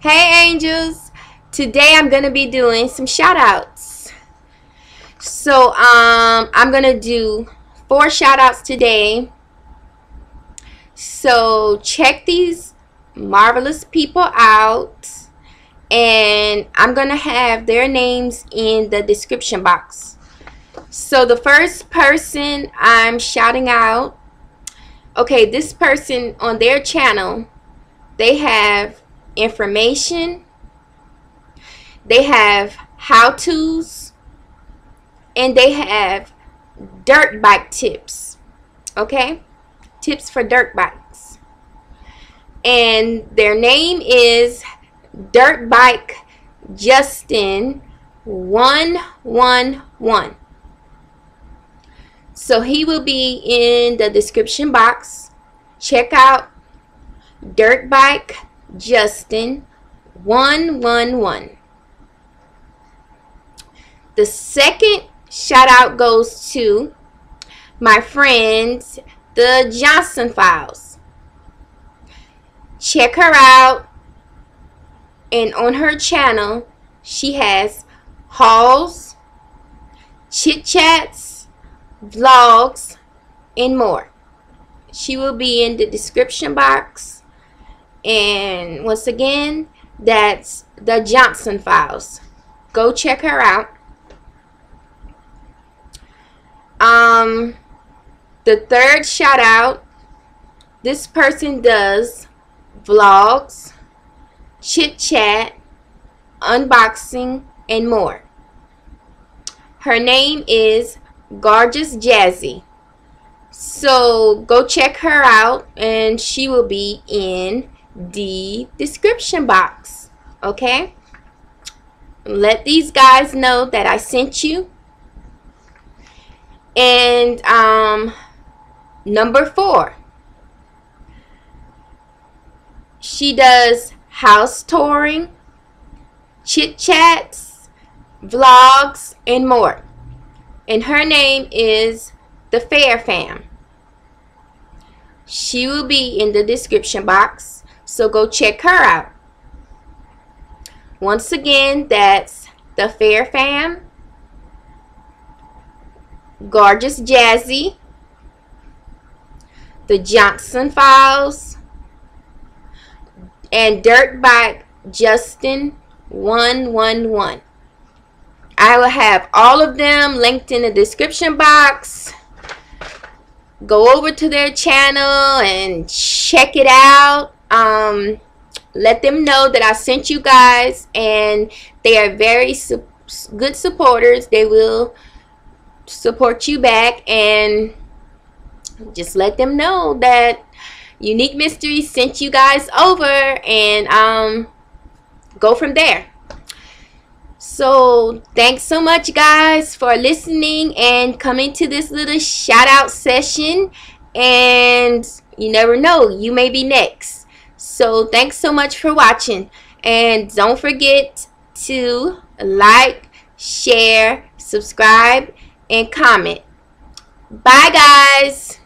Hey angels! Today I'm going to be doing some shout outs. So um, I'm going to do four shout outs today. So check these marvelous people out. And I'm going to have their names in the description box. So the first person I'm shouting out. Okay, this person on their channel, they have information, they have how to's, and they have dirt bike tips. Okay? Tips for dirt bikes. And their name is Dirt Bike Justin 111. So he will be in the description box. Check out Dirt Bike Justin 111. The second shout out goes to my friends, the Johnson Files. Check her out. And on her channel, she has hauls, chit chats, vlogs, and more. She will be in the description box and once again, that's the Johnson Files. Go check her out. Um, the third shout out, this person does vlogs, chit chat, unboxing, and more. Her name is Gorgeous Jazzy. So go check her out and she will be in the description box. Okay? Let these guys know that I sent you. And um, number four, she does house touring, chit chats, vlogs, and more. And her name is the Fair Fam. She will be in the description box. So go check her out. Once again, that's the Fair Fam, Gorgeous Jazzy, the Johnson Files, and Dirt Bike Justin 111. I will have all of them linked in the description box. Go over to their channel and check it out um, let them know that I sent you guys and they are very su good supporters. They will support you back and just let them know that Unique Mystery sent you guys over and um, go from there. So thanks so much guys for listening and coming to this little shout out session and you never know you may be next. So thanks so much for watching. And don't forget to like, share, subscribe, and comment. Bye, guys.